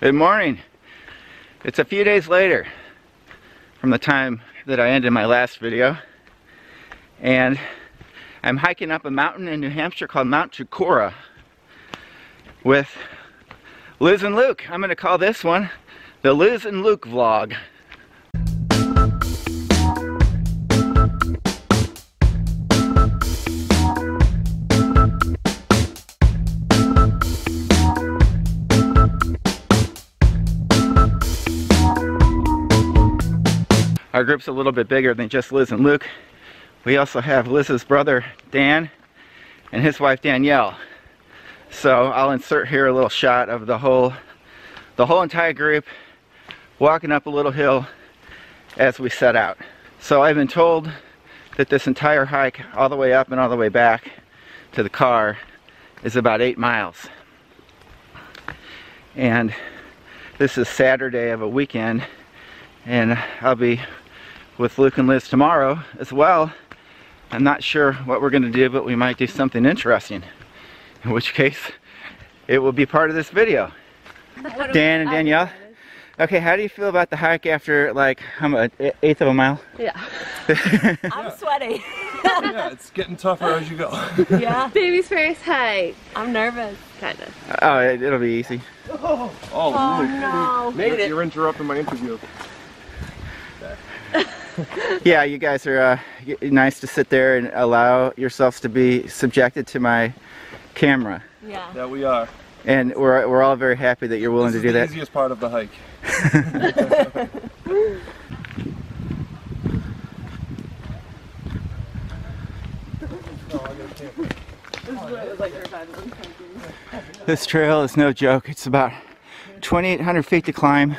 Good morning. It's a few days later from the time that I ended my last video. And I'm hiking up a mountain in New Hampshire called Mount Chocorua with Liz and Luke. I'm gonna call this one the Liz and Luke vlog. Our group's a little bit bigger than just Liz and Luke. We also have Liz's brother, Dan, and his wife, Danielle. So I'll insert here a little shot of the whole, the whole entire group walking up a little hill as we set out. So I've been told that this entire hike, all the way up and all the way back to the car, is about eight miles. And this is Saturday of a weekend, and I'll be with Luke and Liz tomorrow as well. I'm not sure what we're going to do, but we might do something interesting. In which case, it will be part of this video. Dan and Danielle. Okay, how do you feel about the hike after like how much, eighth of a mile? Yeah. I'm sweaty. yeah, it's getting tougher as you go. yeah. Baby's first hike. I'm nervous. Kind of. Oh, it, will be easy. Oh, oh no. Made it. You're interrupting my interview. yeah, you guys are uh, nice to sit there and allow yourselves to be subjected to my camera. Yeah. Yeah, we are. And we're, we're all very happy that you're willing this to do the that. easiest part of the hike. this trail is no joke. It's about 2,800 feet to climb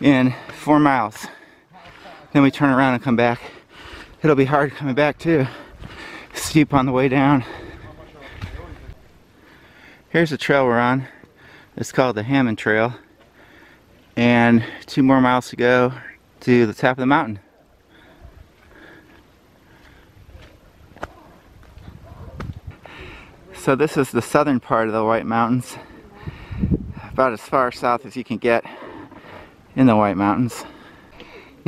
in four miles. Then we turn around and come back. It'll be hard coming back too. Steep on the way down. Here's the trail we're on. It's called the Hammond Trail. And two more miles to go to the top of the mountain. So this is the southern part of the White Mountains. About as far south as you can get in the White Mountains.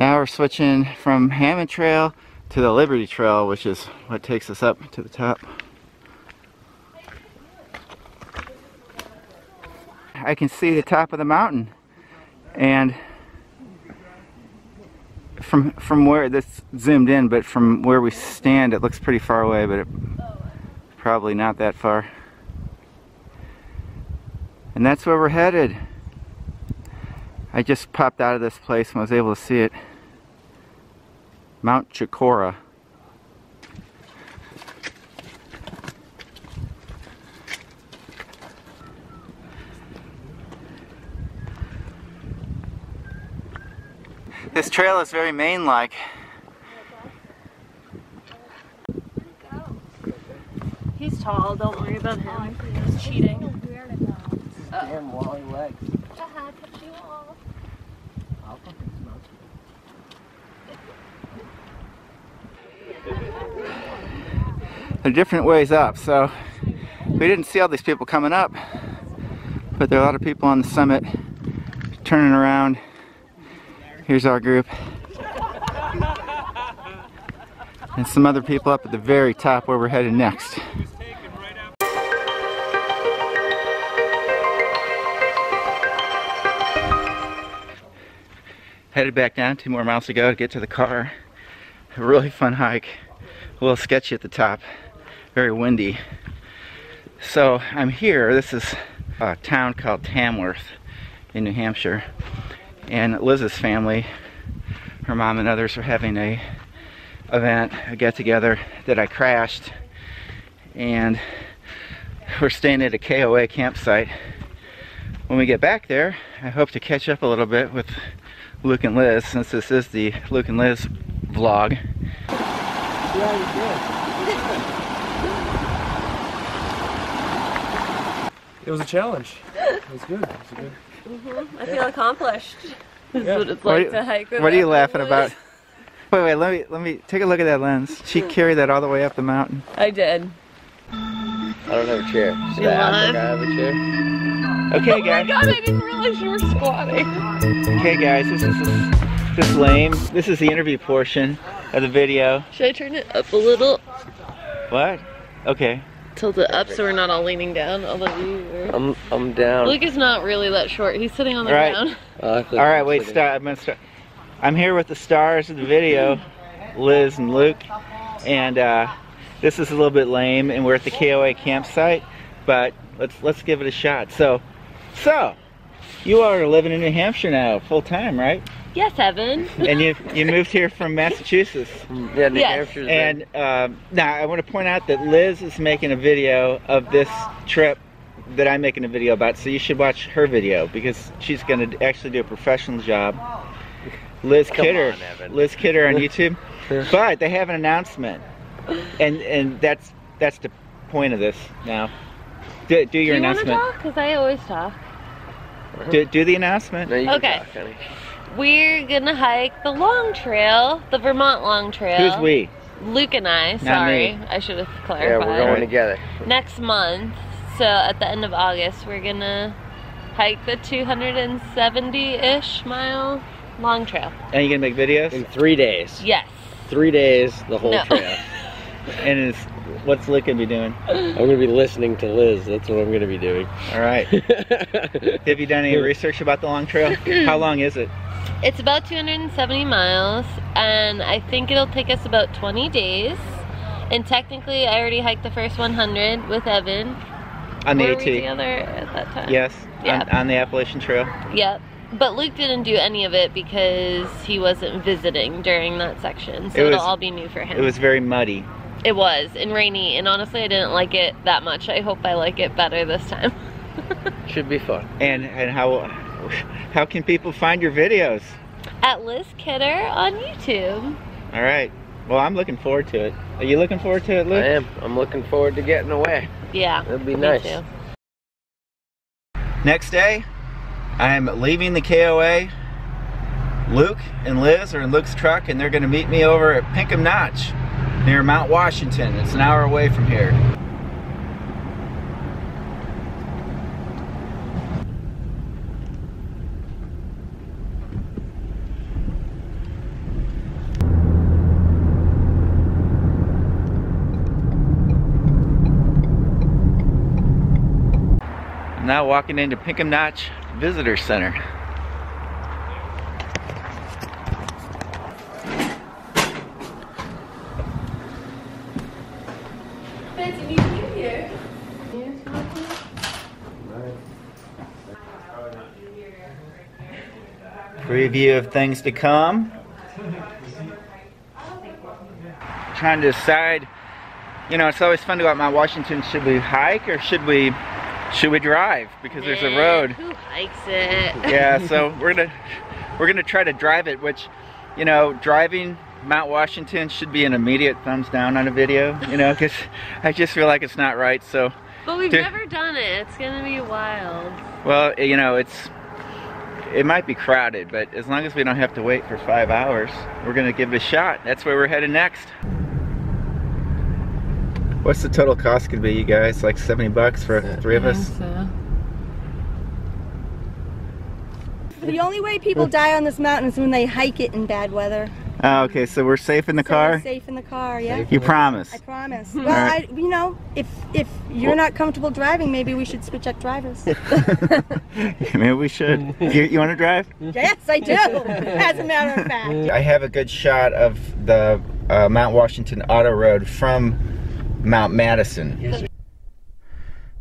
Now we're switching from Hammond Trail to the Liberty Trail, which is what takes us up to the top. I can see the top of the mountain and from from where this zoomed in but from where we stand it looks pretty far away but it, probably not that far and that's where we're headed I just popped out of this place and was able to see it. Mount Chocorua. This trail is very Maine-like. He's tall, don't worry about him. He's cheating. Damn wally legs. Uh-huh, They're different ways up, so we didn't see all these people coming up, but there are a lot of people on the summit turning around. Here's our group. And some other people up at the very top where we're headed next. Headed back down, two more miles to go to get to the car. A really fun hike. A little sketchy at the top. Very windy. So I'm here. This is a town called Tamworth in New Hampshire. And Liz's family, her mom and others are having a event, a get together that I crashed. And we're staying at a KOA campsite. When we get back there, I hope to catch up a little bit with Luke and Liz, since this is the Luke and Liz vlog. Yeah, It was a challenge. It was good. It was good. Mm -hmm. I feel accomplished. Yeah. That's what it's like what, to hike with What are you laughing Liz. about? Wait, wait, let me let me take a look at that lens. She carried that all the way up the mountain. I did. I don't have a chair. Should I ask if I have a chair? Okay, Oh my guys. god, I didn't realize you were squatting. Okay, guys. This is this, this lame. This is the interview portion of the video. Should I turn it up a little? What? Okay. Tilt it up so we're not all leaning down, although we were. I'm I'm down. Luke is not really that short. He's sitting on the All right. ground. Uh, all right, Wait. sitting- Stop. I'm gonna start. I'm here with the stars of the video, Liz and Luke, and uh, this is a little bit lame, and we're at the KOA campsite, but let's let's give it a shot. So, so you are living in New Hampshire now, full time, right? Yes, Evan. And you you moved here from Massachusetts. Yeah, New Yes. Hampshire's And um, now I want to point out that Liz is making a video of this trip that I'm making a video about. So you should watch her video because she's going to actually do a professional job. Liz Come Kidder, on, Evan. Liz Kidder on YouTube. but they have an announcement, and and that's that's the point of this now. Do, do your Do you want to announcement. talk? Because I always talk. Do, do the announcement. No, you can Okay. talk, honey. We're gonna hike the Long Trail, the Vermont Long Trail. Who's we? Luke and I. Sorry. I should have clarified. Yeah, we're going together. Next month, so at the end of August, we're gonna hike the 270-ish mile Long Trail. And you gonna make videos? In three days. Yes. Three days, the whole No. trail. And is what's Luke gonna be doing? I'm gonna be listening to Liz. That's what I'm gonna be doing. All right. Have you done any research about the long trail? How long is it? It's about 270 miles, and I think it'll take us about 20 days. And technically, I already hiked the first 100 with Evan. On the Were AT? we together at that time? Yes. Yeah. On, on the Appalachian Trail. Yep. But Luke didn't do any of it because he wasn't visiting during that section, so It it will all be new for him. It was very muddy. It was and rainy, and honestly, I didn't like it that much. I hope I like it better this time. Should be fun. And and how how can people find your videos? At Liz Kidder on YouTube. All right. Well, I'm looking forward to it. Are you looking forward to it, Liz? I am. I'm looking forward to getting away. Yeah. It'd be me nice. too. Next day, I'm leaving the KOA. Luke and Liz are in Luke's truck, and they're going to meet me over at Pinkham Notch near Mount Washington. It's an hour away from here. Now walking into Pinkham Notch Visitor Center. Preview of things to come. Trying to decide, you know, it's always fun to go out Mount Washington. Should we hike or should we should we drive? Because there's a Eh, road. Who hikes it? Yeah, so we're gonna we're gonna try to drive it, which you know, driving Mount Washington should be an immediate thumbs down on a video, you know, because I just feel like it's not right. So, But we've Dude. never done it. It's gonna be wild. well, you know, it's it might be crowded, but as long as we don't have to wait for five hours, we're gonna give it a shot. That's where we're headed next. What's the total cost gonna be, you guys? Like 70 bucks for three of us? The only way people die on this mountain is when they hike it in bad weather. Oh, okay, so we're safe in the So we're safe in the car, yeah. You promise? I promise. Well, I, you know, if if you're not comfortable driving, maybe we should switch up drivers. Maybe we should. You, you want to drive? yes, I do. As a matter of fact. I have a good shot of the uh, Mount Washington Auto Road from Mount Madison.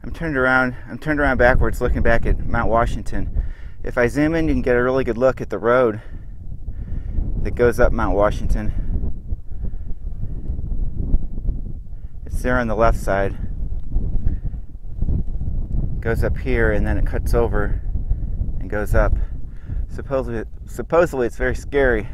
I'm turned around. I'm turned around backwards, looking back at Mount Washington. If I zoom in, you can get a really good look at the road that goes up Mount Washington. It's there on the left side. Goes up here, and then it cuts over and goes up. Supposedly, supposedly it's very scary.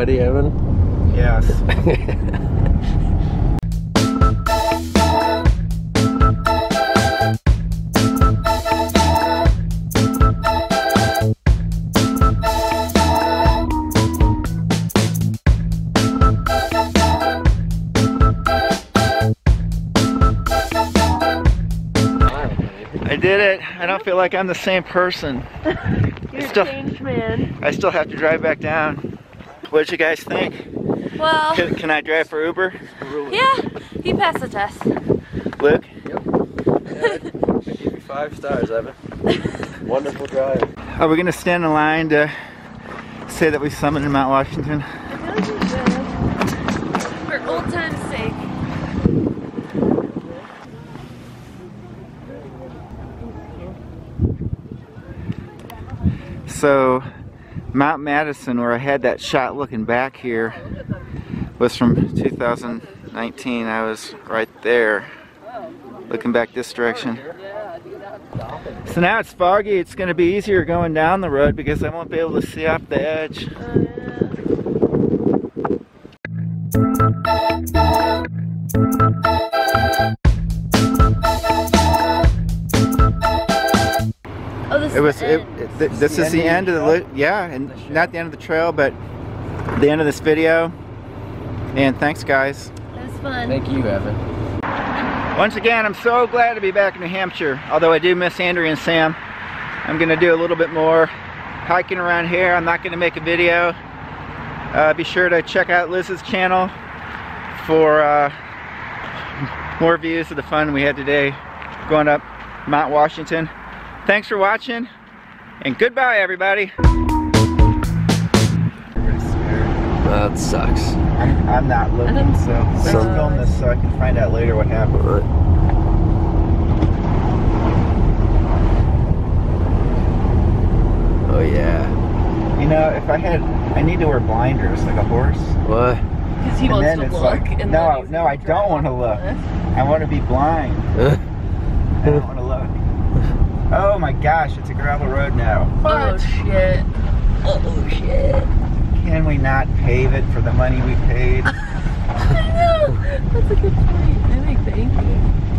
Sweaty, Evan? Yes. I did it. I don't feel like I'm the same person. You're still- a changed man. I still have to drive back down. What did you guys think? Well, Can, can I drive for Uber? yeah, he passed the test. Luke? Yep. Should give you Five stars, Evan. Wonderful drive. Are we gonna stand in line to say that we summoned in Mount Washington? I feel like. For old time's sake. So, Mount Madison, where I had that shot looking back here, was from 2019. I was right there, looking back this direction. So now it's foggy. It's going to be easier going down the road because I won't be able to see off the edge. Oh, this It was. It, it, th- this is the end of the. Li- yeah, and not the end of the trail, but the end of this video. And thanks, guys. It was fun. Thank you, Evan. Once again, I'm so glad to be back in New Hampshire. Although I do miss Andrea and Sam. I'm gonna do a little bit more hiking around here. I'm not gonna make a video. Uh, be sure to check out Liz's channel for uh, more views of the fun we had today going up Mount Washington. Thanks for watching and goodbye everybody. That sucks. I'm, I'm not looking, so let's So- film this so I can find out later what happened. Oh yeah. You know, if I had, I need to wear blinders like a horse. What? Because he and wants then to it's look. like, and no, then no, I don't want to look. I want to be blind. I don't want to look. Oh my gosh, it's a gravel road now. Oh shit. Oh shit. Can we not pave it for the money we paid? I know. That's a good point. I like thank you.